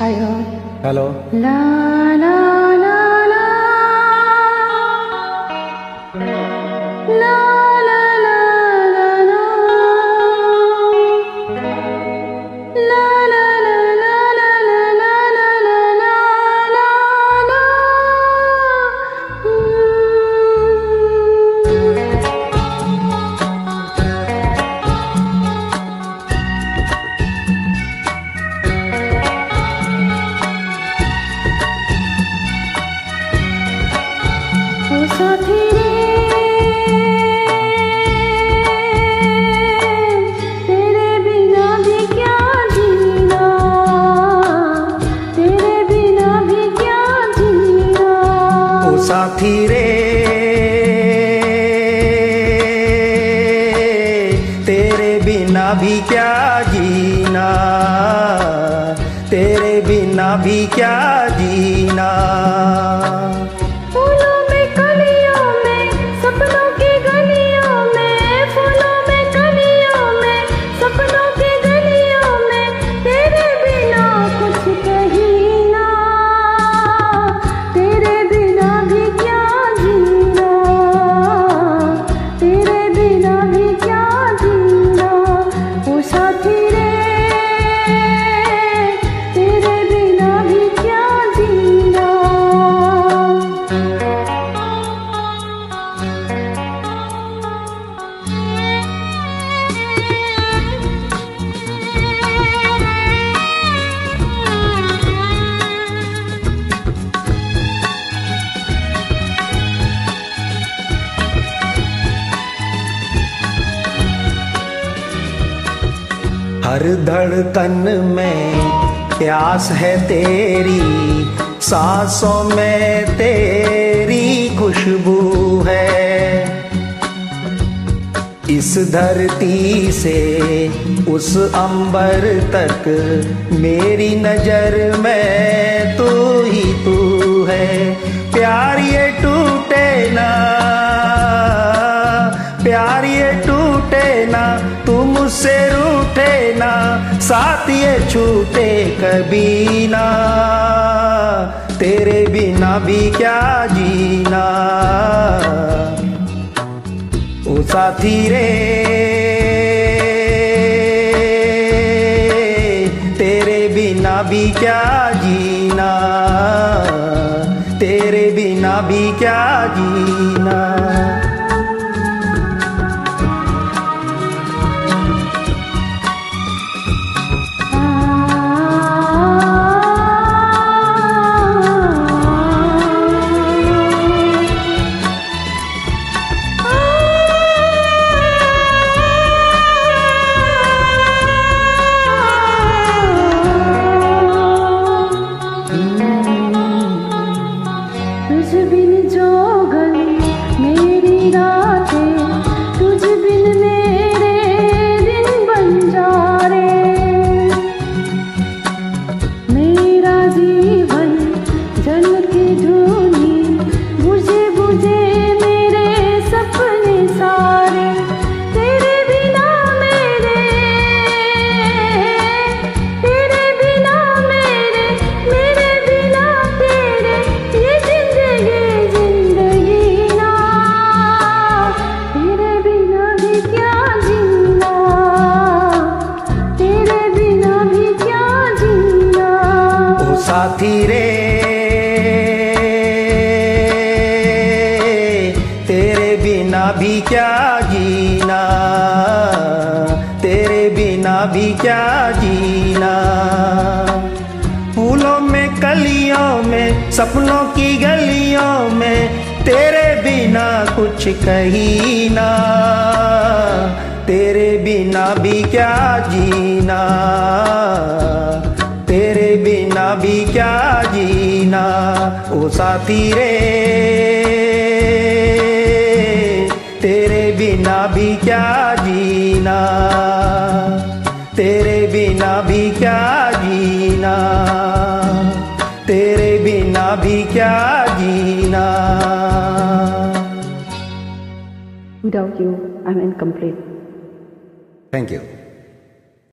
Hello hello. ला ला ला ला। ला साथी रे। तेरे बिना भी क्या जीना? तेरे बिना भी क्या जीना? हर धड़कन में प्यास है तेरी, सांसों में तेरी खुशबू है। इस धरती से उस अंबर तक मेरी नज़र में तू ही तू है। ये छूटे कभी ना तेरे बिना भी क्या जीना? ओ साथी रे, तेरे बिना भी क्या जीना? तेरे बिना भी क्या जीना? तेरे बिना भी क्या जीना? तेरे बिना भी क्या जीना? फूलों में, कलियों में, सपनों की गलियों में तेरे बिना कुछ कही ना। तेरे बिना भी क्या जीना? बिना भी क्या जीना? ओ साथी रे तेरे बिना भी क्या जीना? तेरे बिना भी क्या जीना? तेरे बिना भी क्या जीना? Without you, I'm incomplete. Thank you